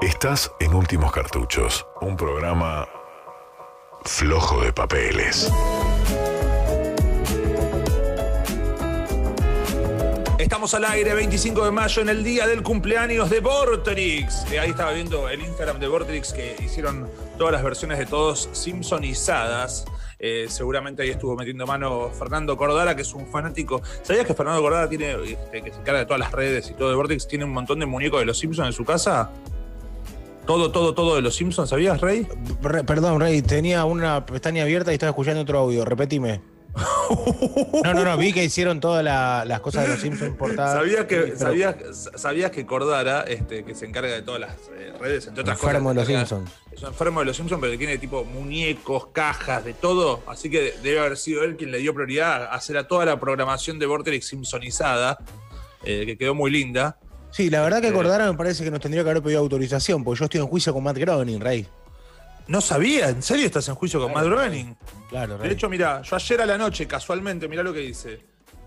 Estás en Últimos Cartuchos, un programa flojo de papeles. Estamos al aire, 25 de mayo, en el día del cumpleaños de Vorterix. Eh, ahí estaba viendo el Instagram de Vorterix que hicieron todas las versiones de todos Simpsonizadas. Eh, seguramente ahí estuvo metiendo mano Fernando Cordara, que es un fanático. ¿Sabías que Fernando Cordara tiene, este, que se encarga de todas las redes y todo de Vortex, tiene un montón de muñecos de los Simpsons en su casa? Todo, todo, todo de los Simpsons, ¿sabías, Rey? Re- perdón, Rey, tenía una pestaña abierta y estaba escuchando otro audio. Repetime. No, no, no, vi que hicieron todas la- las cosas de los Simpsons portadas. ¿Sabías que, Pero sabías, sabías que Cordara, este, que se encarga de todas las eh, redes, entre otras Enfermo cosas. de los Simpsons. Es un enfermo de los Simpsons, pero que tiene tipo muñecos, cajas, de todo. Así que debe haber sido él quien le dio prioridad a hacer a toda la programación de Vortex Simpsonizada, eh, que quedó muy linda. Sí, la verdad que Eh. Cordara me parece que nos tendría que haber pedido autorización, porque yo estoy en juicio con Matt Groening, Rey. No sabía, ¿en serio estás en juicio con Matt Groening? Claro, Rey. De hecho, mira, yo ayer a la noche, casualmente, mirá lo que dice.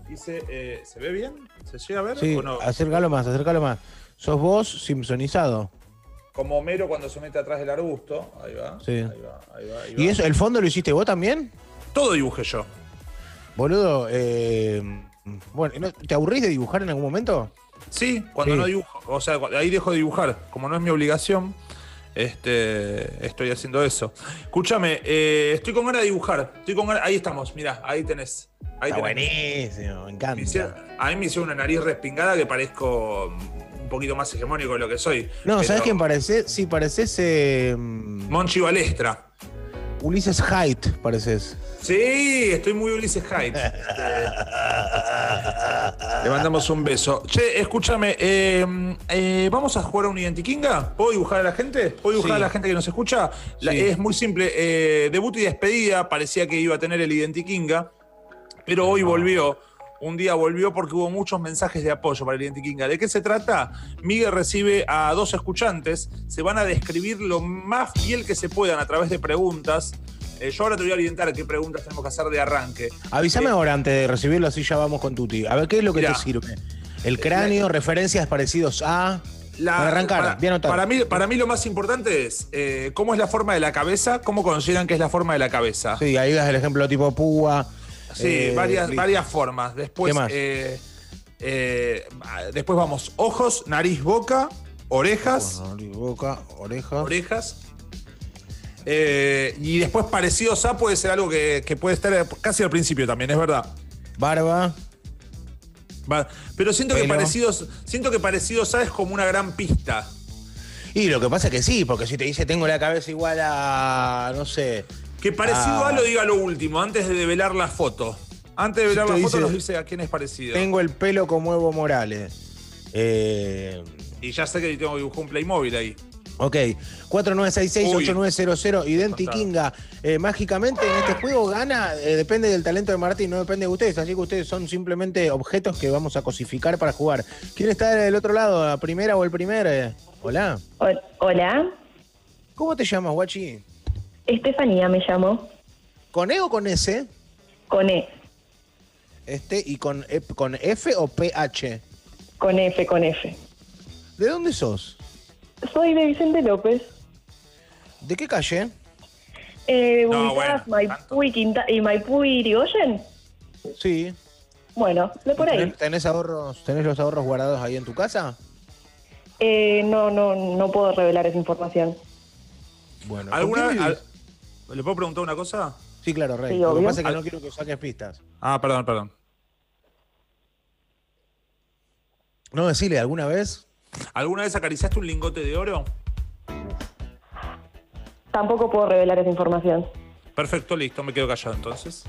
Dice, eh, ¿se ve bien? ¿Se llega a ver sí, o no? acércalo más, acércalo más. Sos vos Simpsonizado. Como Homero cuando se mete atrás del arbusto. Ahí va. Sí. Ahí va, ahí va, ahí ¿Y va. eso, el fondo lo hiciste vos también? Todo dibujé yo. Boludo, eh, bueno, ¿no- ¿te aburrís de dibujar en algún momento? Sí, cuando Sí. no dibujo. O sea, ahí dejo de dibujar. Como no es mi obligación, este, estoy haciendo eso. Escúchame, eh, estoy con ganas de dibujar. Estoy con ganas- Ahí estamos, mirá, ahí tenés. Ahí Está tenés. buenísimo, me encanta. Me hicieron- a mí me hicieron una nariz respingada que parezco un poquito más hegemónico de lo que soy. No, Pero- ¿sabes quién parece? Sí, pareces eh, Monchi Balestra. Ulises Height, pareces. Sí, estoy muy Ulises Hyde. Le mandamos un beso. Che, escúchame, eh, eh, ¿vamos a jugar a un Identikinga? ¿Puedo dibujar a la gente? ¿Puedo dibujar Sí. a la gente que nos escucha? La- Sí. es muy simple. eh, debut y despedida, parecía que iba a tener el Identikinga, pero hoy volvió. Un día volvió porque hubo muchos mensajes de apoyo para el Identikinga. ¿De qué se trata? Miguel recibe a dos escuchantes, se van a describir lo más fiel que se puedan a través de preguntas. Eh, yo ahora te voy a orientar qué preguntas tenemos que hacer de arranque. Avísame Eh, ahora antes de recibirlo, así ya vamos con Tuti. A ver, ¿qué es lo que te sirve? El cráneo, referencias parecidos a. La- para arrancar, para, bien para mí, para mí lo más importante es eh, cómo es la forma de la cabeza, cómo consideran que es la forma de la cabeza. Sí, ahí das el ejemplo tipo púa. Sí, eh, varias, varias formas. Después, ¿Qué más? eh, eh, después vamos, ojos, nariz, boca, orejas, Bueno, boca, orejas. orejas. Eh, y después parecidos a puede ser algo que, que puede estar casi al principio también, es verdad. Barba. Pero siento que parecidos, siento que parecidos a es como una gran pista. Y lo que pasa es que sí, porque si te dice tengo la cabeza igual a. no sé. Que parecido Ah. a lo diga lo último, antes de develar la foto. Antes de develar la foto dice- nos dice a quién es parecido. Tengo el pelo como Evo Morales. Eh, Y ya sé que tengo que dibujar un Playmobil ahí. Ok, 4966-8900, Identikinga. Eh, mágicamente en este juego gana, eh, depende del talento de Martín, no depende de ustedes, así que ustedes son simplemente objetos que vamos a cosificar para jugar. ¿Quién está del otro lado, la primera o el primer? Eh, Hola, Hol- Hola, ¿cómo te llamas, Guachi? Estefanía me llamo, ¿Con E o con S? con E, Este, ¿Y con, E- con F o PH? con F, con F. ¿De dónde sos? Soy de Vicente López, ¿De qué calle? eh, No, ubicadas bueno, Maipú y, Quinta- y Maipú y Irigoyen. Sí. Bueno, de por ahí. ¿Tenés, tenés ahorros, ¿Tenés los ahorros guardados ahí en tu casa? Eh, no, no, no puedo revelar esa información. Bueno. ¿con ¿Alguna, al- ¿Le puedo preguntar una cosa? Sí, claro, Rey. Sí, Lo que pasa es que no quiero que saques pistas. Ah, perdón, perdón. No, decirle, ¿alguna vez? ¿Alguna vez acariciaste un lingote de oro? Tampoco puedo revelar esa información. Perfecto, listo, me quedo callado entonces.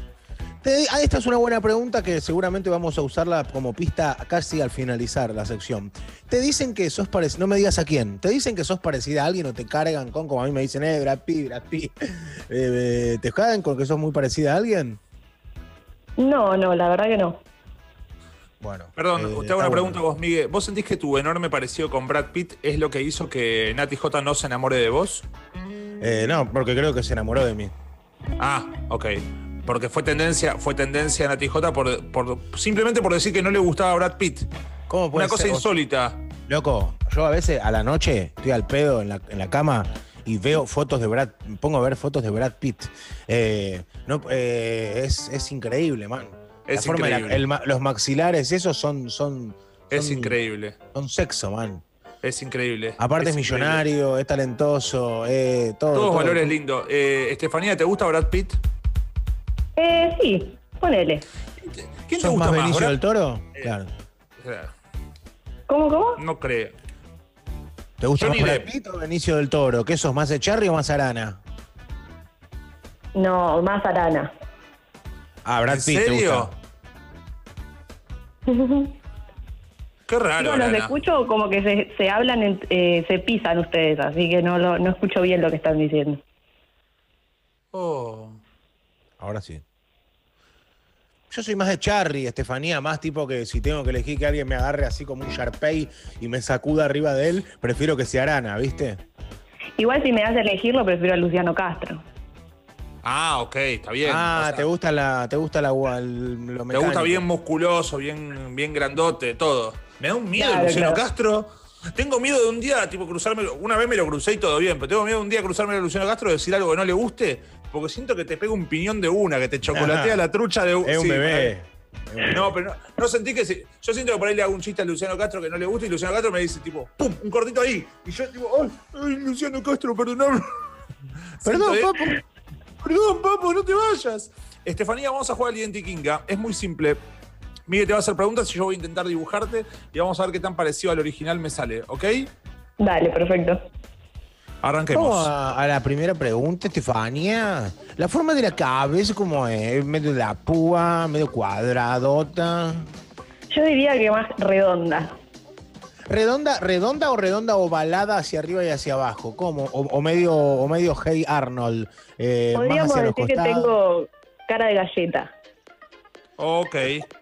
Te- ah, esta es una buena pregunta que seguramente vamos a usarla como pista casi al finalizar la sección. Te dicen que sos parecida, no me digas a quién, te dicen que sos parecida a alguien o te cargan con, como a mí me dicen, eh, Brad Pitt, Brad Pitt. Eh, eh, ¿Te cargan con que sos muy parecida a alguien? No, no, la verdad que no. Bueno. Perdón, eh, te hago una bueno. pregunta a vos, Miguel. ¿Vos sentís que tu enorme parecido con Brad Pitt es lo que hizo que Nati J no se enamore de vos? Eh, no, porque creo que se enamoró de mí. Ah, ok. Porque fue tendencia, fue tendencia Nati J por, por- simplemente por decir que no le gustaba Brad Pitt. ¿Cómo puede Una cosa ser? Insólita. Loco, yo a veces a la noche estoy al pedo en la, en la cama y veo fotos de Brad, me pongo a ver fotos de Brad Pitt. Eh, no, eh, es, es increíble, man. La Es forma la- increíble. el ma- los maxilares, esos son, son, Es increíble. Son sexo, man. Es increíble. Aparte es, increíble. millonario, es talentoso, eh, todo. Todos todo. valores lindos. Eh, Estefanía, ¿te gusta Brad Pitt? Eh, sí, ponele. ¿Quién te ¿Sos gusta más más? Benicio Brad- del Toro? Eh. Claro. ¿Cómo, cómo? No creo. ¿Te gusta Johnny más Brad. Pitt o Benicio del Toro? ¿Qué sos, más Echarri o más Arana? No, más Arana. Ah, Brad ¿En Pitt, ¿te serio? gusta? Qué raro. Chicos, los escucho como que se, se hablan, en- eh, se pisan ustedes, así que no, lo, no escucho bien lo que están diciendo. Oh. Ahora sí. Yo soy más de Charry, Estefanía, más tipo que si tengo que elegir que alguien me agarre así como un Sharpei y me sacuda arriba de él, prefiero que sea Arana, ¿viste? Igual si me das a elegirlo, prefiero a Luciano Castro. Ah, ok, está bien. ah, O sea, te gusta la, te gusta la, el- lo Te gusta bien musculoso, bien, bien grandote, todo. Me da un miedo Claro, Luciano claro. Castro. Tengo miedo de un día, tipo, cruzarme. Una vez me lo crucé y todo bien, pero tengo miedo de un día cruzarme a Luciano Castro y decir algo que no le guste, porque siento que te pega un piñón de una, que te chocolatea Ajá. la trucha de Es un sí, bebé. No, pero no, no sentí que. si- yo siento que por ahí le hago un chiste a Luciano Castro que no le gusta y Luciano Castro me dice, tipo, ¡pum! Un cortito ahí. Y yo, tipo, ¡ay, ay Luciano Castro, perdoname! Perdón, Siento, papo. eh, Perdón, papo, no te vayas. Estefanía, vamos a jugar al Identikinga. Es muy simple. Miguel te va a hacer preguntas y yo voy a intentar dibujarte y vamos a ver qué tan parecido al original me sale, ¿ok? Dale, perfecto. Arranquemos. Vamos a, a la primera pregunta, Estefanía. La forma de la cabeza, como es? Medio de la púa, medio cuadradota. Yo diría que más redonda. ¿Redonda, redonda o redonda ovalada hacia arriba y hacia abajo? ¿Cómo? O, o medio, o medio Hey Arnold. eh, más Podríamos decir que tengo cara de galleta. Ok,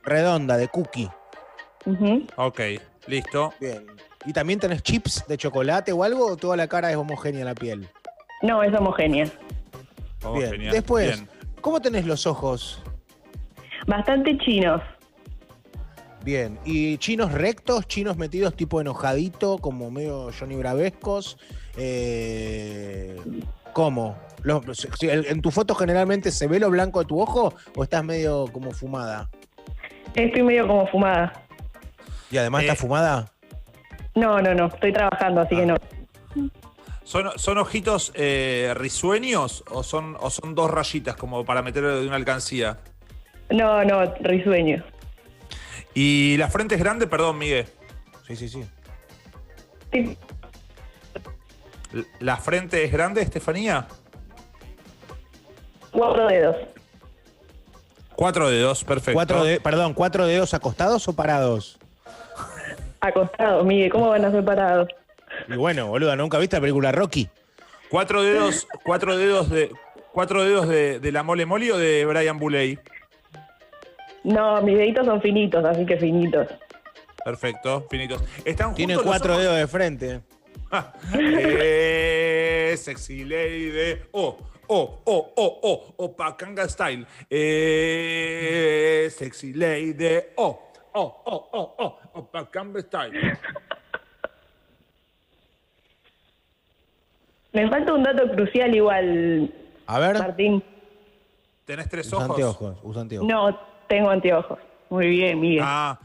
Redonda, de cookie. Ujú. ok, listo. Bien. ¿Y también tenés chips de chocolate o algo? ¿O toda la cara es homogénea la piel? No, es homogénea. Oh, Bien. genial. Después, Bien. ¿cómo tenés los ojos? Bastante chinos. Bien. ¿Y chinos rectos, chinos metidos tipo enojadito, como medio Johnny Bravescos? Eh, ¿Cómo? Los- si- en en tu foto generalmente se ve lo blanco de tu ojo o estás medio como fumada? Estoy medio como fumada. Y además Eh. estás fumada. No, no, no. Estoy trabajando, así que no. ¿Son, son ojitos eh, risueños o son, o son dos rayitas como para meter de una alcancía? No, no, risueño. ¿Y la frente es grande? Perdón, Miguel. Sí, sí, sí. Sí, ¿La frente es grande, Estefanía? Cuatro dedos. Cuatro dedos, perfecto. Cuatro de, perdón, ¿cuatro dedos acostados o parados? Acostados, Miguel. ¿Cómo van a ser parados? Y bueno, boluda, ¿nunca viste la película Rocky? Cuatro dedos, cuatro dedos de. Cuatro dedos de, de la mole moli o de Brian Bulley. No, mis deditos son finitos, así que finitos. Perfecto, finitos. Están Tiene juntos cuatro dedos de frente. Eh, sexy lady. Oh, oh, oh, oh, oh. Opacanga style. Eh, sexy lady. Oh, oh, oh, oh, oh. Opacanga style. Me falta un dato crucial igual, A ver, Martín. ¿Tenés tres usa ojos? anteojos, usa anteojos. No, tengo anteojos. Muy bien, Miguel. Ah,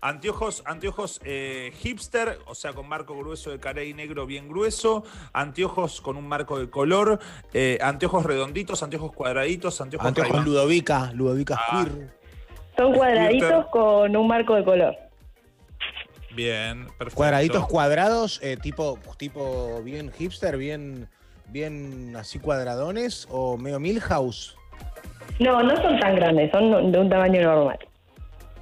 anteojos, anteojos eh, hipster, o sea, con marco grueso de carey negro bien grueso, anteojos con un marco de color, eh, anteojos redonditos, anteojos cuadraditos, anteojos, Anteojos Ray-Ban. Ludovica, Ludovica Ah. Squir. Son cuadraditos con un marco de color. Bien, perfecto. Cuadraditos cuadrados, eh, tipo, tipo bien hipster, bien, bien así cuadradones, o medio Milhouse. No, no son tan grandes, son de un tamaño normal.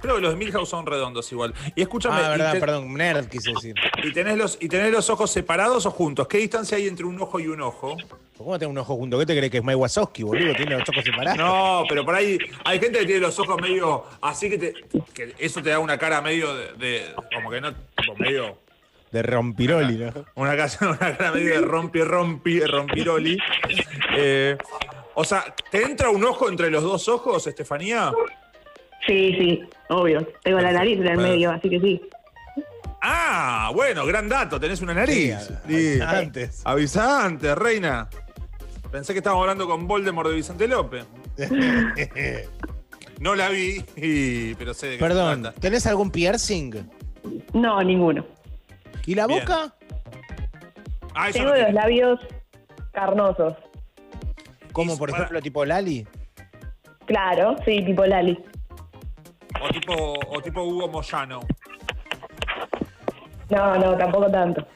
Creo que los de Milhouse son redondos igual. Y escúchame, Ah, y, verdad, perdón, nerd quise decir. y tenés los, ¿y tenés los ojos separados o juntos? ¿Qué distancia hay entre un ojo y un ojo? ¿Cómo tengo un ojo junto? ¿Qué te crees que es Mike Wazowski, boludo? Tiene los ojos separados. No, pero por ahí hay gente que tiene los ojos medio así que, te, que eso te da una cara medio de, de- como que no, tipo medio De Rompiroli, ¿no? Una casa, una cara medio de rompi, rompi, rompiroli. Eh, o sea, ¿te entra un ojo entre los dos ojos, Estefanía? Sí, sí, obvio. Tengo la nariz en el medio, así que sí. Ah, bueno, gran dato, tenés una nariz. Sí, antes. Avisa antes, reina. Pensé que estábamos hablando con Voldemort de Vicente López. No la vi, y- pero sé de qué se Perdón, trata. ¿tenés algún piercing? No, ninguno. ¿Y la Bien. boca? Ah, eso Tengo no los tiene. labios carnosos. Como por para- ejemplo tipo Lali. Claro, sí, tipo Lali. O tipo, o tipo Hugo Moyano. No, no, tampoco tanto.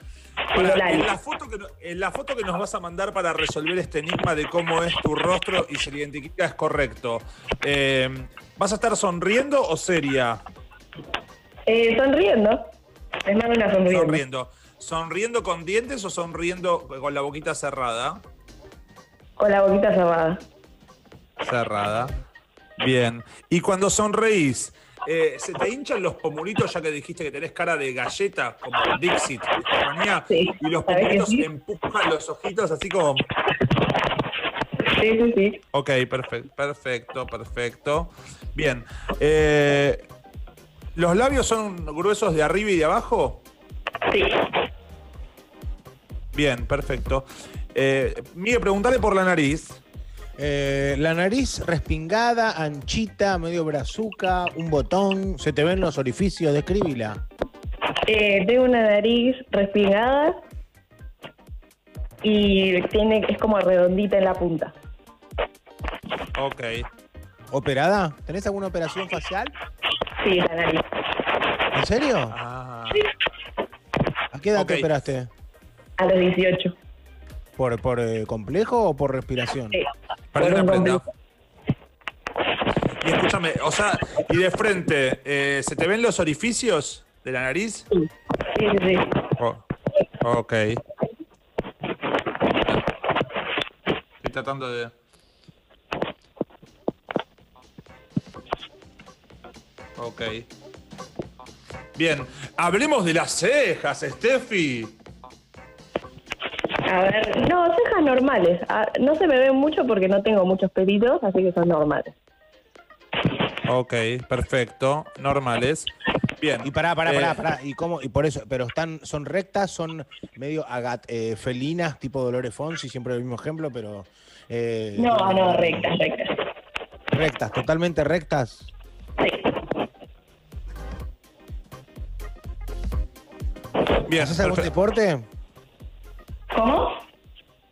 En, la foto que, en la foto que nos vas a mandar para resolver este enigma de cómo es tu rostro y se le identifica es correcto. Eh, ¿Vas a estar sonriendo o seria? Eh, sonriendo. Les mando una sonriendo. Sonriendo. ¿Sonriendo con dientes o sonriendo con la boquita cerrada? Con la boquita cerrada. Cerrada. Bien. Y cuando sonreís, eh, ¿se te hinchan los pomulitos ya que dijiste que tenés cara de galleta, como Dixit, compañía? Sí, Y los ¿sabés que pomulitos sí? empujan los ojitos así como... Sí, sí, sí. Ok, perfecto, perfecto, perfecto. Bien. Eh, ¿Los labios son gruesos de arriba y de abajo? Sí. Bien, perfecto. Eh, Miguel, preguntale por la nariz. Eh, la nariz respingada, anchita, medio brazuca, un botón. Se te ven los orificios, describila. Eh, tengo una nariz respingada y tiene es como redondita en la punta. Ok. ¿Operada? ¿Tenés alguna operación facial? Sí, la nariz. ¿En serio? Ah, ¿A qué edad te operaste? A los 18. ¿Por, por eh, complejo o por respiración? Sí. Por una. Y escúchame, o sea, y de frente, eh, ¿se te ven los orificios de la nariz? Sí, sí, sí. Oh, ok. Estoy tratando de. Ok. Bien, hablemos de las cejas, Steffi. A ver, no, cejas normales. Ah, no se me ven mucho porque no tengo muchos pelitos, así que son normales. Ok, perfecto. Normales. Bien. Y pará, pará, Eh, pará, pará. ¿Y cómo? Y por eso, pero están, son rectas, son medio agat, eh, felinas, tipo Dolores Fonsi, siempre el mismo ejemplo, pero. eh, No, no, rectas, rectas. Rectas, totalmente rectas. Sí. Bien, ¿Haces algún perfecto. deporte? ¿Cómo?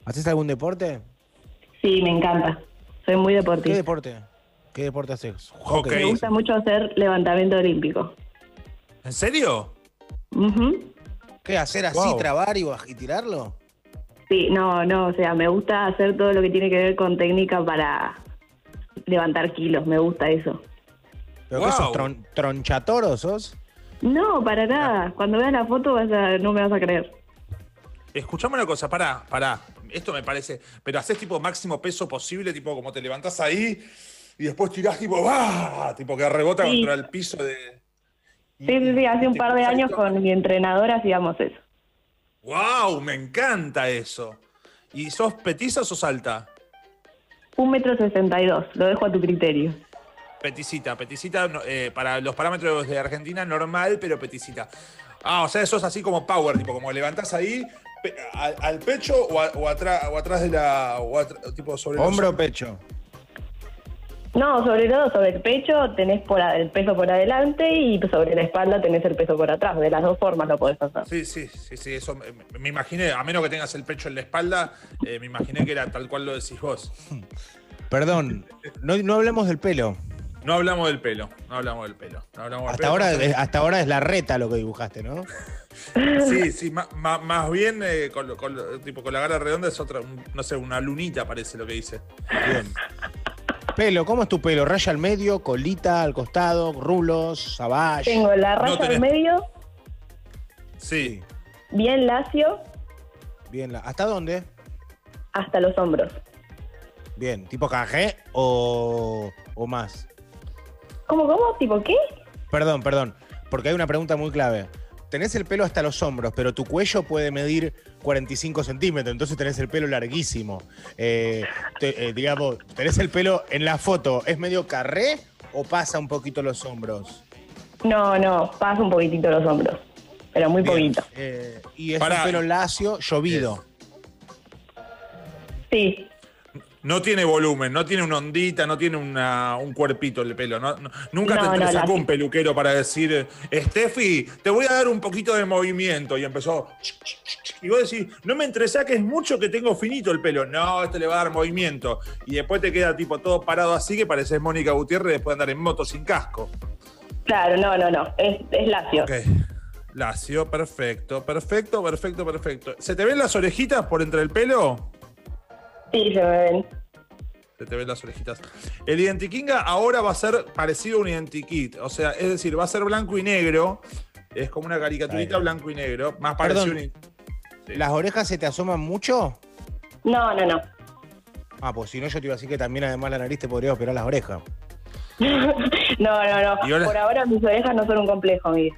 ¿Haces algún deporte? Sí, me encanta. Soy muy ¿Qué deportista. deporte? ¿Qué deporte haces? Ok. Me gusta mucho hacer levantamiento olímpico. ¿En serio? ¿Qué? ¿Hacer así, Wow. trabar y, baj- y tirarlo? Sí, no, no, o sea, me gusta hacer todo lo que tiene que ver con técnica para levantar kilos, me gusta eso. ¿Pero qué sos? Wow. tron- ¿Tronchatoro sos? No, para nada. Cuando veas la foto vas a, no me vas a creer. Escuchame una cosa, pará, pará. Esto me parece. Pero haces tipo máximo peso posible, tipo como te levantás ahí y después tirás tipo ¡bah! Tipo que rebota Sí. contra el piso de. Sí, sí, sí, hace un par de años con mi entrenadora hacíamos eso. ¡Wow! Me encanta eso. ¿Y sos petiza o sos alta? Un metro sesenta y dos, lo dejo a tu criterio. Peticita, peticita, eh, para los parámetros de Argentina, normal, pero peticita. Ah, o sea, sos así como power, tipo, como levantás ahí al, al pecho o, a- o atrás, o atrás de la. o tipo sobre ¿Hombro o pecho? No, sobre todo sobre el pecho tenés por el peso por adelante y sobre la espalda tenés el peso por atrás. De las dos formas lo podés hacer. Sí, sí, sí, sí, eso me, me imaginé, a menos que tengas el pecho en la espalda, eh, me imaginé que era tal cual lo decís vos. Perdón, no, no hablemos del pelo. No hablamos del pelo, no hablamos del pelo. no hablamos del Hasta pelo. ahora, hasta ahora es la reta lo que dibujaste, ¿no? Sí, sí, ma- ma- más, bien eh, con, tipo, con la cara redonda es otra, un- no sé, una lunita parece lo que dice. Bien. Pelo, ¿cómo es tu pelo? ¿Raya al medio, colita al costado, rulos, savage? Tengo la raya tenés- al medio, Sí, bien lacio, Bien, la- ¿hasta dónde? hasta los hombros. Bien, tipo cajé o, o más. ¿Cómo, cómo? ¿Tipo qué? Perdón, perdón, porque hay una pregunta muy clave. Tenés el pelo hasta los hombros, pero tu cuello puede medir 45 centímetros, entonces tenés el pelo larguísimo. Eh, te- eh, digamos, tenés el pelo en la foto, ¿es medio carré o pasa un poquito los hombros? No, no, pasa un poquitito los hombros. pero muy Bien. poquito. Eh, y es Pará. un pelo lacio, llovido. Sí, No tiene volumen, no tiene una ondita, no tiene una- un cuerpito el pelo. no- no- nunca No, te no, sacó un peluquero para decir, Steffi, te voy a dar un poquito de movimiento. Y empezó. Y vos decís, no me entresaques mucho que tengo finito el pelo. No, este le va a dar movimiento. Y después te queda tipo todo parado así que pareces Mónica Gutiérrez después de andar en moto sin casco. claro, no, no, no, es, es lacio. Ok. Lacio, perfecto, perfecto, perfecto, perfecto. ¿Se te ven las orejitas por entre el pelo? Sí, se me ven. Se te ven las orejitas. El Identikinga ahora va a ser parecido a un Identikit. O sea, es decir, va a ser blanco y negro. Es como una caricaturita blanco y negro. Más parecido Perdón. a un. Sí. ¿Las orejas se te asoman mucho? No, no, no. Ah, pues si no, yo te iba a decir que también además la nariz te podría operar las orejas. No, no, no. Ahora- Por ahora mis orejas no son un complejo, mi vida.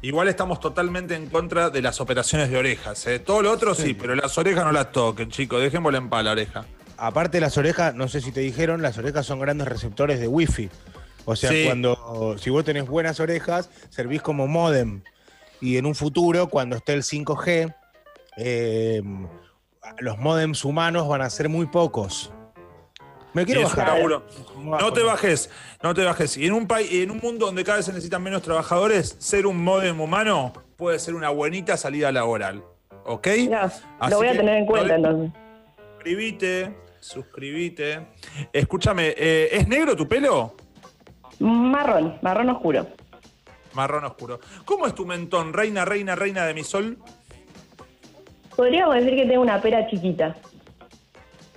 Igual estamos totalmente en contra de las operaciones de orejas. ¿eh? Todo lo otro sí, pero las orejas no las toquen, chicos. Dejémosla en paz la oreja. Aparte las orejas, no sé si te dijeron, las orejas son grandes receptores de wifi. O sea, Sí. cuando si vos tenés buenas orejas, servís como modem. Y en un futuro, cuando esté el 5G, eh, los modems humanos van a ser muy pocos. Me quiero bajar. No te bajes, no te bajes. Y en un país, en un mundo donde cada vez se necesitan menos trabajadores, ser un modem humano puede ser una buenita salida laboral. ¿Ok? Lo voy a tener en cuenta entonces. Suscribite, suscribite. Escúchame, eh, ¿es negro tu pelo? Marrón, marrón oscuro. Marrón oscuro. ¿Cómo es tu mentón, reina, reina, reina de mi sol? Podríamos decir que tengo una pera chiquita.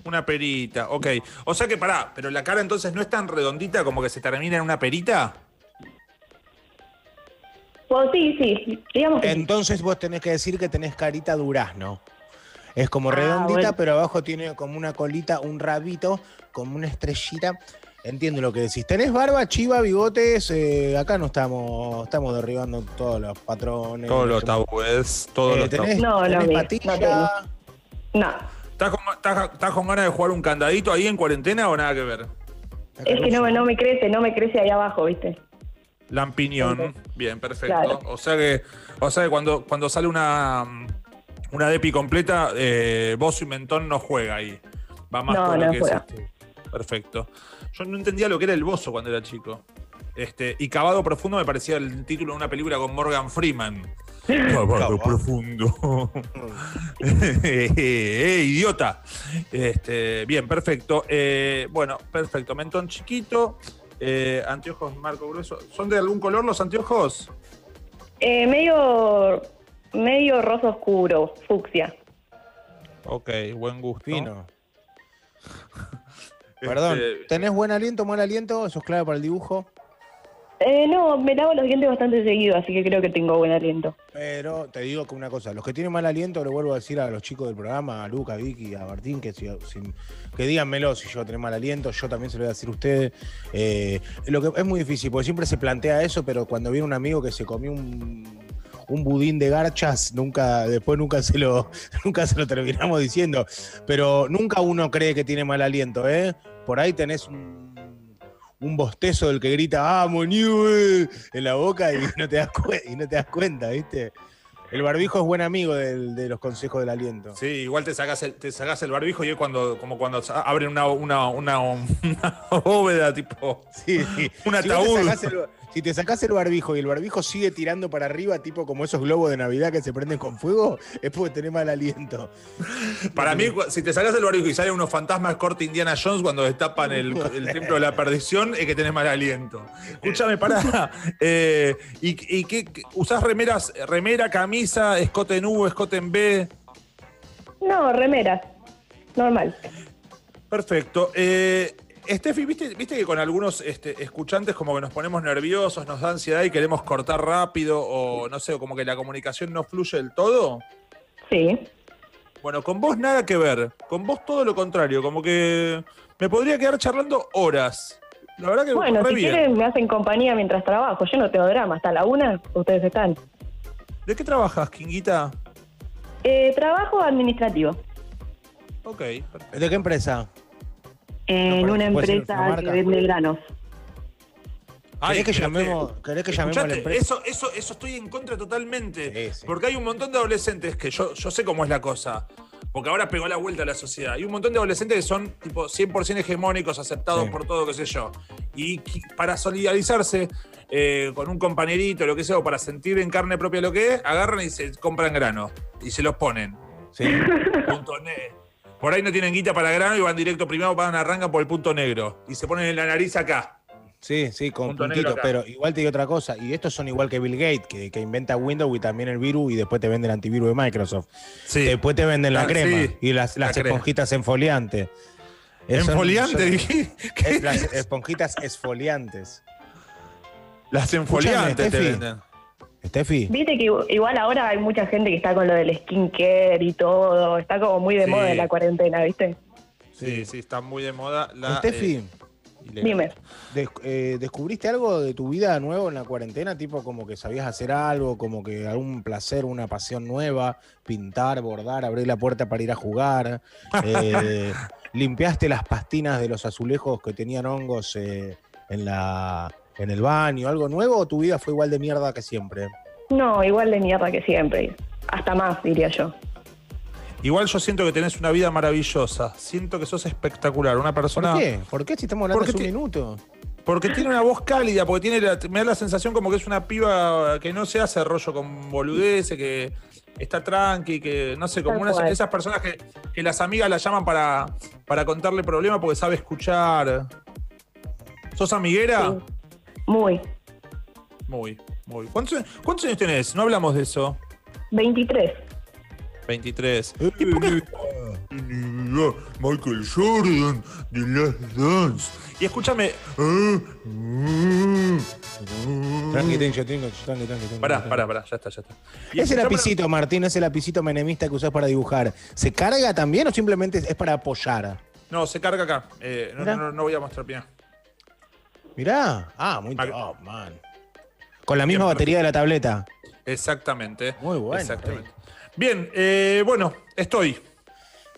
Una perita, ok. O sea que pará, pero la cara entonces no es tan redondita como que se termina en una perita. Pues sí, sí, digamos que sí. Entonces vos tenés que decir que tenés carita durazno. Es como Ah, redondita, bueno. pero abajo tiene como una colita, un rabito, como una estrellita. Entiendo lo que decís. ¿Tenés barba, chiva, bigotes? Eh, acá no estamos, estamos derribando todos los patrones. Todos los tabúes, todos Eh, los tabúes. ¿Tenés, No, no, tenés patilla? no ¿Estás con, estás- estás con ganas de jugar un candadito ahí en cuarentena o nada que ver? es que no, me- no me crece, no me crece ahí abajo, ¿viste? Lampiñón. Bien, perfecto. Claro. O sea que, o sea que cuando, cuando sale una, una depi completa, eh, vos y Mentón no juega ahí. Va más No, por lo no que juega. es este. Perfecto. Yo no entendía lo que era el bozo cuando era chico. Este, y Cavado Profundo me parecía el título de una película con Morgan Freeman. Cavado Profundo. Eh, idiota. Este, bien, perfecto. Eh, bueno, perfecto. Mentón chiquito. eh, anteojos marco grueso. ¿Son de algún color los anteojos? Eh, medio, medio rosa oscuro, fucsia. Ok, buen gusto. Fino. Este, Perdón, ¿tenés buen aliento, mal aliento? Eso es clave para el dibujo. Eh, no, me lavo los dientes bastante seguido, así que creo que tengo buen aliento. Pero te digo que una cosa, los que tienen mal aliento, le vuelvo a decir a los chicos del programa, a Luca, a Vicky, a Martín, que, si, si- que díganmelo si yo tengo mal aliento, yo también se lo voy a decir a ustedes. Eh, lo que es muy difícil, porque siempre se plantea eso, pero cuando viene un amigo que se comió un, un budín de garchas, nunca, después nunca se lo, nunca se lo terminamos diciendo. Pero nunca uno cree que tiene mal aliento, ¿eh? Por ahí tenés un, un bostezo del que grita ¡Amo, Newell! en la boca y no te das, y no te das cuenta, ¿viste? El barbijo es buen amigo del- de los consejos del aliento. Sí, igual te sacás el, te sacás el barbijo y es cuando, como cuando abren una, una, una, una bóveda, tipo. Sí, sí. Un Si vos te ataúd. si te sacás el barbijo y el barbijo sigue tirando para arriba, tipo como esos globos de Navidad que se prenden con fuego, es porque tenés mal aliento. Para mí, si te sacás el barbijo y salen unos fantasmas corte Indiana Jones cuando destapan el, el templo de la perdición, es que tenés mal aliento. Escúchame, pará. Eh, ¿Y, y qué, qué- usás remeras, remera, camisa, escote en U, escote en B? No, remera, normal. Perfecto. Eh, Steffi, ¿viste, viste que con algunos este, escuchantes como que nos ponemos nerviosos, nos da ansiedad y queremos cortar rápido o no sé, como que la comunicación no fluye del todo? Sí. Bueno, con vos nada que ver. Con vos todo lo contrario. Como que me podría quedar charlando horas. La verdad que Bueno, re si bien. quieren me hacen compañía mientras trabajo. Yo no tengo drama. Hasta la una ustedes están. ¿De qué trabajas, Kinguita? Eh, trabajo administrativo. Ok, perfecto. ¿De qué empresa? En No, una ¿puede ser una empresa que vende granos. ¿Querés que llamemos, querés que llamemos a la empresa? Eso, eso, eso estoy en contra totalmente. Sí, sí. Porque hay un montón de adolescentes que yo, yo sé cómo es la cosa. Porque ahora pegó la vuelta a la sociedad. Hay un montón de adolescentes que son tipo 100% hegemónicos, aceptados Sí. por todo, qué sé yo. Y para solidarizarse eh, con un compañerito, lo que sea, o para sentir en carne propia lo que es, agarran y se compran grano. Y se los ponen. Sí. Punto ne- Por ahí no tienen guita para grano y van directo primero, van arrancan por el punto negro. Y se ponen en la nariz acá. Sí, sí, con Punto puntitos, pero igual te digo otra cosa, y estos son igual que Bill Gates, que, que inventa Windows y también el virus y después te vende el antivirus de Microsoft. Sí. Después te venden la Ah, crema sí, y las, las la crema. esponjitas enfoliantes. Eso- Enfoliante, son- dije. es las esponjitas esfoliantes. Las enfoliantes te venden. Steffi, Viste que igual ahora hay mucha gente que está con lo del skincare y todo. Está como muy de Sí. moda en la cuarentena, ¿viste? Sí, sí, está muy de moda. La, Steffi, eh, ilegal. Dime. des- eh, ¿descubriste algo de tu vida nuevo en la cuarentena? Tipo como que sabías hacer algo, como que algún placer, una pasión nueva, pintar, bordar, abrir la puerta para ir a jugar. eh, ¿Limpiaste las pastinas de los azulejos que tenían hongos eh, en, la, en el baño? ¿Algo nuevo o tu vida fue igual de mierda que siempre? No, igual de mierda que siempre. Hasta más, diría yo. Igual yo siento que tenés una vida maravillosa. Siento que sos espectacular. Una ¿Por persona. qué? ¿Por qué si estamos hablando Porque hace un minuto? Porque tiene una voz cálida, porque tiene la- me da la sensación como que es una piba que no se hace rollo con boludeces, que está tranqui, que no sé, como una, cual. esas personas que, que las amigas la llaman para, para contarle problemas porque sabe escuchar. ¿Sos amiguera? Sí. Muy. Muy, muy. ¿Cuántos, cuántos años tenés? No hablamos de eso. 23. 23. ¿Y por qué? Michael Jordan de Last Dance. Y escúchame. Tranqui, tranqui, tranqui, tranqui, tranqui. Pará, pará, pará, ya está, ya está. Y Ese lapicito, Martín, ese lapicito menemista que usás para dibujar, ¿se carga también o simplemente es para apoyar? No, se carga acá. Eh, no, Mirá. no, no, no voy a mostrar, mirá. Mirá. Ah, muy top, man. Con la misma Bien, batería de la tableta. Exactamente. Muy bueno, Exactamente. Bien, eh, bueno, estoy.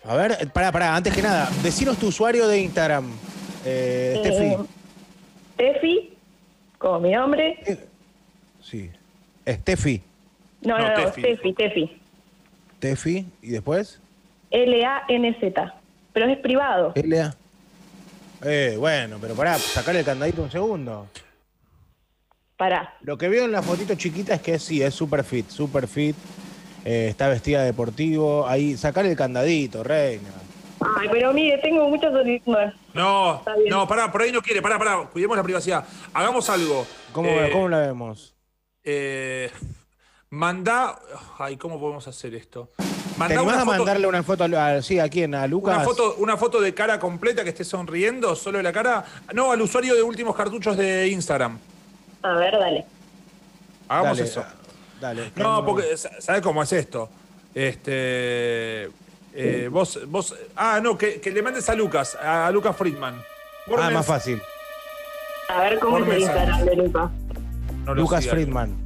A ver, eh, pará, pará, antes que nada, decinos tu usuario de Instagram, eh, Steffi. Eh, Tefi, como mi nombre. Sí. Steffi. No, No, no, Tefi. Tefi, Tefi. Tefi. ¿Y después? L-A-N-Z. Pero es privado. L.A. Eh, bueno, pero pará, sacar el candadito un segundo. Pará. Lo que veo en la fotito chiquita es que sí, es super fit, super fit. Eh, está vestida de deportivo. Ahí, sacar el candadito, reina. Ay, pero mire, tengo muchas solicitudes. No, no, pará, por ahí no quiere, pará, pará, cuidemos la privacidad. Hagamos algo. ¿Cómo, Eh, cómo la vemos? eh, mandá. Ay, ¿cómo podemos hacer esto? ¿Te Mandá animás una a foto, mandarle una foto a, a- sí, a quién? ¿A Lucas? una, foto, una foto de cara completa que esté sonriendo, solo de la cara. No, al usuario de últimos cartuchos de Instagram. A ver, dale. Hagamos Dale, eso. Dale. No, porque, ¿sabes cómo es esto? Este. eh, vos, vos. Ah, no, que, que le mandes a Lucas, a Lucas Friedman. Por Ah, más fácil. A ver cómo Por es el mensaje. Instagram de Lucas. no Lucas. Friedman.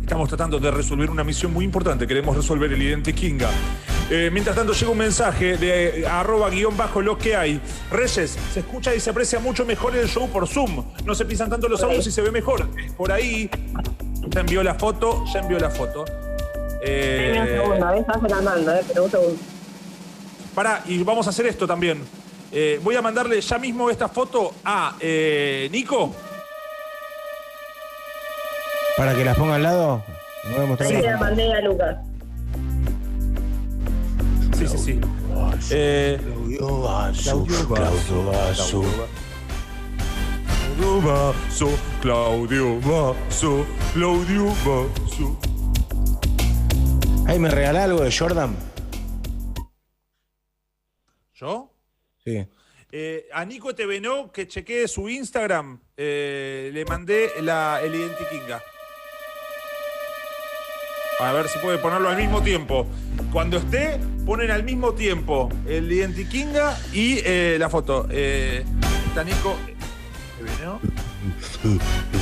Estamos tratando de resolver una misión muy importante. Queremos resolver el Identikinga. Eh, mientras tanto, llega un mensaje de eh, arroba guion bajo lo que hay. Reyes, se escucha y se aprecia mucho mejor el show por Zoom. No se pisan tanto los audios y se ve mejor. Por ahí. Ya envió la foto, ya envió la foto. Dame un Eh, segundo, a ver, ya se la mando, eh, pero un segundo. Pará, y vamos a hacer esto también. Eh, voy a mandarle ya mismo esta foto a eh, Nico. Para que las ponga al lado. Me voy a mostrar Ahí la la foto. mandé a Lucas. Sí, sí, sí. Eh, Claudio Basso, Claudio Basso. Claudio Basso, Claudio Basso, Claudio Basso. Ay, ¿me regalás algo de Jordan? ¿Yo? Sí. Eh, a Nico Tevenó, que chequee su Instagram, eh, le mandé la, el Identikinga. A ver si puede ponerlo al mismo tiempo. Cuando esté, ponen al mismo tiempo el Identikinga y eh, la foto. Eh, está Nico. Tevenó.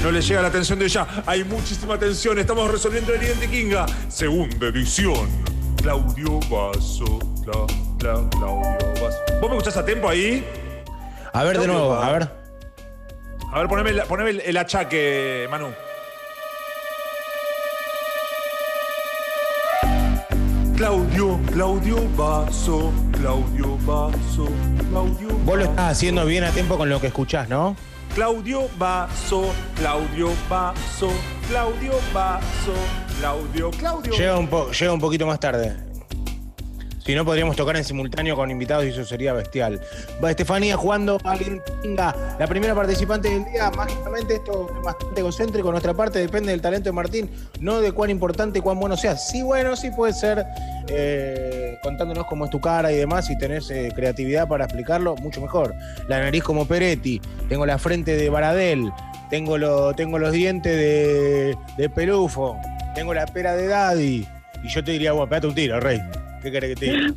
No le llega la atención de ella. Hay muchísima tensión. Estamos resolviendo el Identikinga. Segunda edición. Claudio Basso. Cla, cla, Claudio Basso. ¿Vos me escuchás a tiempo ahí? A ver de nuevo, a ver. A ver, poneme, poneme el, el achaque, Manu. Claudio, Claudio Basso, Claudio Basso, Claudio Vos lo estás haciendo bien a tiempo con lo que escuchás, ¿no? Claudio Basso, Claudio Basso, Claudio Basso, Claudio, Claudio. Llega un, po- llega un poquito más tarde. Si no, podríamos tocar en simultáneo con invitados y eso sería bestial. Va Estefanía jugando a la primera participante del día. Mágicamente, esto es bastante egocéntrico. Nuestra parte depende del talento de Martín, no de cuán importante y cuán bueno sea. Sí, bueno, sí puede ser eh, contándonos cómo es tu cara y demás. Si tenés eh, creatividad para explicarlo, mucho mejor. La nariz como Peretti, tengo la frente de Baradel, tengo, lo, tengo los dientes de, de Pelufo, tengo la pera de Daddy. Y yo te diría, bueno, pegate un tiro, rey. ¿Qué querés que te diga?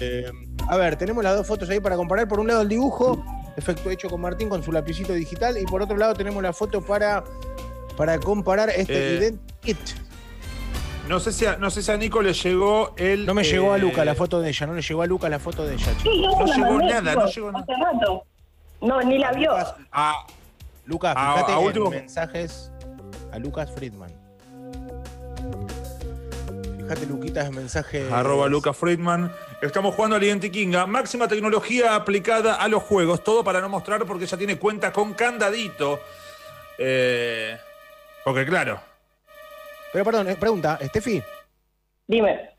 Eh, a ver, tenemos las dos fotos ahí para comparar. Por un lado el dibujo, efecto hecho con Martín con su lapicito digital. Y por otro lado tenemos la foto para, para comparar este Eh, identikit. No sé, si a, no sé si a Nico le llegó el. No me llegó a eh, Luca la foto de ella, no le llegó a Luca la foto de ella. Sí, No llegó mandé, nada, no llegó nada. Hace rato. No, ni la vio. Lucas, A, Lucas, A- fíjate a en último- mensajes a Lucas Friedman. Fíjate, Luquitas, en mensajes. Arroba Luca Friedman. Estamos jugando al Identikinga. Máxima tecnología aplicada a los juegos. Todo para no mostrar porque ya tiene cuenta con candadito. Eh, porque claro. Pero perdón, eh, pregunta, Steffi. Dime.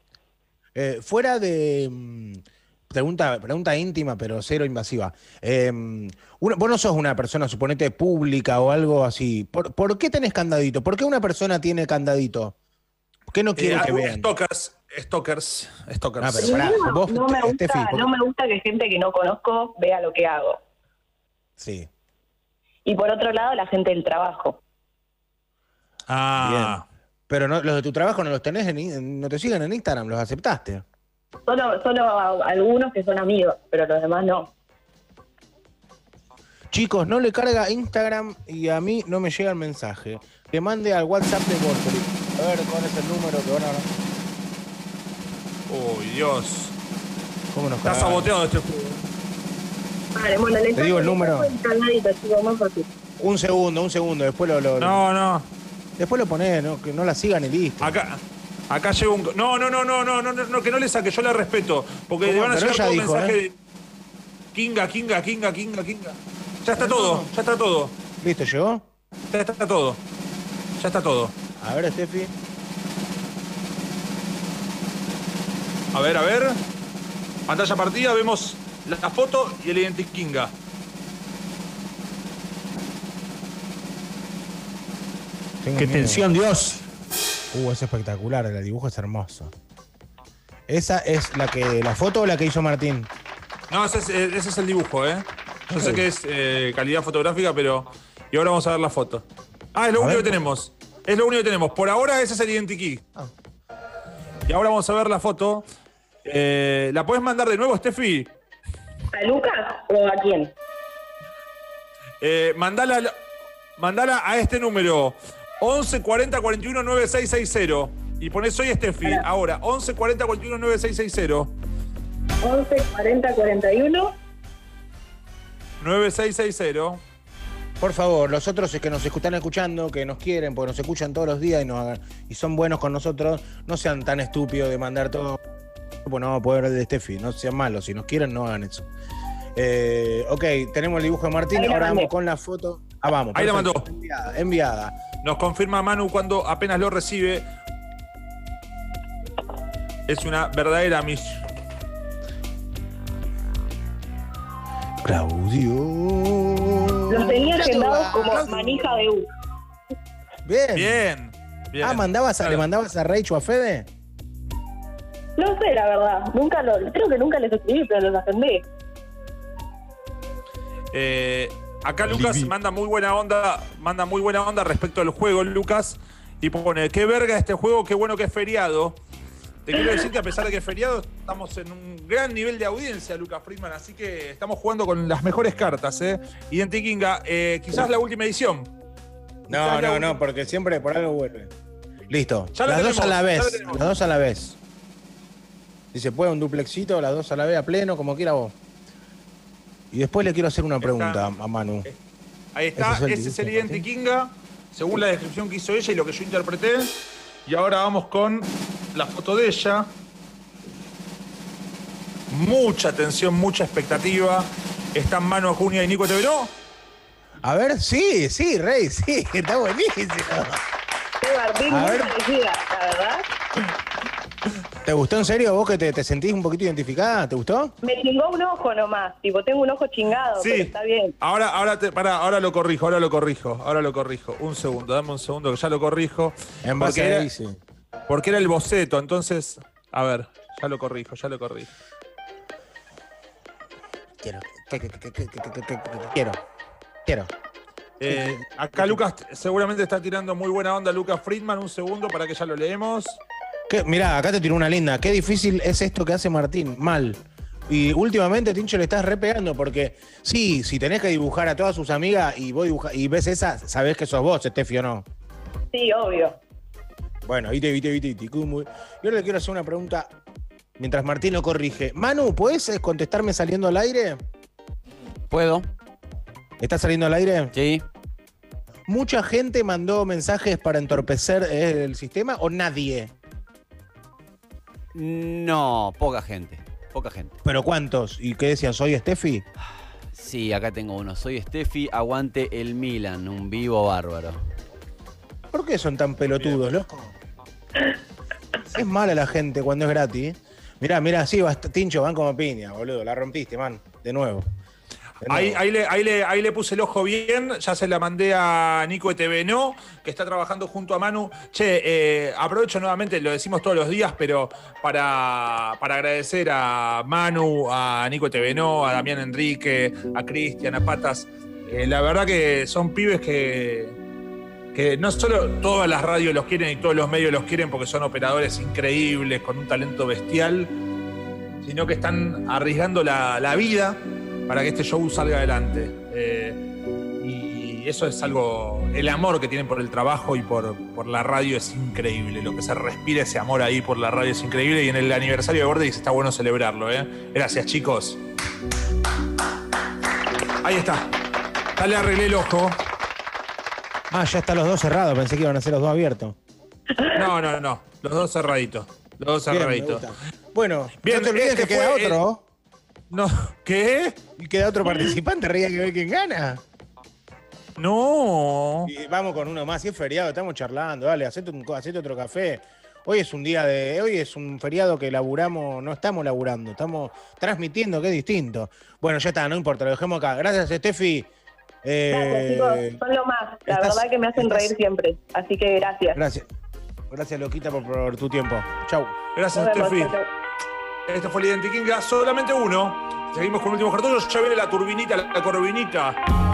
Eh, fuera de. mm, Pregunta, pregunta íntima, pero cero invasiva. Eh, una- vos no sos una persona, suponete, pública o algo así. ¿Por, por qué tenés candadito? ¿Por qué una persona tiene candadito? ¿Por qué no quiere eh, que algo- vean? Stalkers. Stalkers. Stalkers. Ah, pero pará, no, vos, no me gusta, Steffi, ¿por- no me gusta que gente que no conozco vea lo que hago. Sí. Y por otro lado, la gente del trabajo. Ah. Pero no, los de tu trabajo no los tenés, en, no te siguen en Instagram, los aceptaste. Solo, solo algunos que son amigos, pero los demás no. Chicos, no le carga Instagram y a mí no me llega el mensaje. Que mande al WhatsApp de Bortoli. A ver cuál es el número que van a. Uy, Dios. ¿Cómo nos Está saboteado este juego. Vale, bueno, le Te digo el número. Un segundo, un segundo, después lo, lo- No, no. después lo ponés, ¿no? que no la sigan y listo. Acá. Acá llega un. No, no, no, no, no, no, no, no, que no le saque, yo la respeto. Porque le van a llegar dijo, mensaje ¿eh? de. Kinga, Kinga, Kinga, Kinga, Kinga. Ya está todo, ya está todo. ¿Listo, llegó? Ya está todo. Ya está todo. A ver, Steffi. A ver, a ver. Pantalla partida, vemos la foto y el Identic Kinga. Tengo Qué miedo. tensión, Dios. Uh, es espectacular, el dibujo es hermoso. ¿Esa es la que la foto o la que hizo Martín? No, ese es, eh, ese es el dibujo, ¿eh? Yo sé que es eh, calidad fotográfica, pero. Y ahora vamos a ver la foto. Ah, es lo A único ver. que tenemos. Es lo único que tenemos. Por ahora ese es el Identikey. Ah. Y ahora vamos a ver la foto. Eh, ¿La puedes mandar de nuevo, Steffi? ¿A Lucas o a quién? Eh, mandala, al- mandala a este número. 11 40 41 9660. Y pones soy Steffi. Ahora. Ahora, 11 40 41 9660. 11 40 41. 9660. Por favor, los otros que nos están escuchando, que nos quieren, porque nos escuchan todos los días y, nos hagan- y son buenos con nosotros, no sean tan estúpidos de mandar todo. Pues no vamos a poder ver de Steffi, no sean malos. Si nos quieren, no hagan eso. Eh, ok, tenemos el dibujo de Martín, ahora mandé. vamos con la foto. Ah, vamos. Ahí la mandó. Enviada, enviada. Nos confirma Manu cuando apenas lo recibe. Es una verdadera misión. Claudio. Los tenía agendados como manija de U. Bien. Bien. bien. Ah, ¿mandabas a- ¿le mandabas a Rach o a Fede? No sé, la verdad. Nunca lo, creo que nunca les escribí, pero los agendé. Eh, acá Lucas manda muy buena onda, manda muy buena onda respecto al juego, Lucas, y pone, qué verga este juego, qué bueno que es feriado. Te quiero decir que a pesar de que es feriado, estamos en un gran nivel de audiencia, Lucas Friedman, así que estamos jugando con las mejores cartas, ¿eh? Identity Kinga, eh, quizás la última edición. No, no, última. no, porque siempre por algo vuelve. Listo. Ya las dos a la vez. Las dos a la vez. Si se puede un duplexito, las dos a la vez, a pleno, como quiera vos. Y después le quiero hacer una pregunta a Manu. Ahí está, Ese es el ese es el Identikinga, según la descripción que hizo ella y lo que yo interpreté. Y ahora vamos con la foto de ella. Mucha atención, mucha expectativa. Están Manu Acuña y Nico Teveró. A ver, sí, sí, Rey, sí, está buenísimo. Sí, Martín, A muy ver. parecida, la verdad. ¿Te gustó en serio vos que te, te, sentís un poquito identificada? ¿Te gustó? Me chingó un ojo nomás, tipo, tengo un ojo chingado, sí. pero está bien. Ahora, ahora, te, ahora lo corrijo, ahora lo corrijo, ahora lo corrijo. Un segundo, dame un segundo que ya lo corrijo. En base porque, era, el boceto, entonces, a ver, ya lo corrijo, ya lo corrijo. Quiero, quiero, quiero. Eh, acá Lucas seguramente está tirando muy buena onda Lucas Friedman, un segundo para que ya lo leemos. ¿Qué? Mirá, acá te tiró una linda. Qué difícil es esto que hace Martín. Mal. Y últimamente, Tincho, le estás repegando porque sí, si tenés que dibujar a todas sus amigas y vos dibuja- y ves esa, sabés que sos vos, Estefi, ¿o no? Sí, obvio. Bueno, viste, viste, viste, Yo ahora le quiero hacer una pregunta mientras Martín lo corrige. Manu, ¿puedes eh, contestarme saliendo al aire? ¿Puedo? ¿Estás saliendo al aire? Sí. ¿Mucha gente mandó mensajes para entorpecer eh, el sistema o nadie? No, poca gente. Poca gente. ¿Pero cuántos? ¿Y qué decían? ¿Soy Steffi? Sí, acá tengo uno. Soy Steffi, aguante el Milan, un vivo bárbaro. ¿Por qué son tan pelotudos, loco? Es mala la gente cuando es gratis. Mirá, mirá, sí, Tincho, van como piña, boludo. La rompiste, man. De nuevo. Ahí, ahí, le, ahí, le, ahí le puse el ojo bien, ya se la mandé a Nico Etebeno, que está trabajando junto a Manu. Che, eh, aprovecho nuevamente, lo decimos todos los días, pero para, para agradecer a Manu, a Nico Etebeno, a Damián Enrique, a Cristian, a Patas. Eh, la verdad que son pibes que, que no solo todas las radios los quieren y todos los medios los quieren porque son operadores increíbles, con un talento bestial, sino que están arriesgando la, la vida para que este show salga adelante. Eh, y eso es algo, el amor que tienen por el trabajo y por, por la radio es increíble. Lo que se respira ese amor ahí por la radio es increíble y en el aniversario de Vortex está bueno celebrarlo. ¿eh? Gracias chicos. Ahí está. Dale arreglé el ojo. Ah, ya están los dos cerrados. Pensé que iban a ser los dos abiertos. No, no, no. Los dos cerraditos. Los dos cerraditos. Bueno, Bien, no te olvides este que queda el- otro. No, ¿qué? Y queda otro participante, ría que ver quién gana. No. Y vamos con uno más. Si es feriado, estamos charlando. Dale, hacete, un, hacete otro café. Hoy es un día de. Hoy es un feriado que laburamos, no estamos laburando, estamos transmitiendo, que es distinto. Bueno, ya está, no importa, lo dejemos acá. Gracias, Steffi. Eh, Gracias, chicos. Son lo más. La estás- verdad que me hacen estás- reír siempre. Así que gracias. Gracias. Gracias, Loquita, por, por tu tiempo. Chau. Gracias, Steffi. Este fue el Identikinga, solamente uno. Seguimos con el último cartucho. Ya viene la turbinita, la corvinita.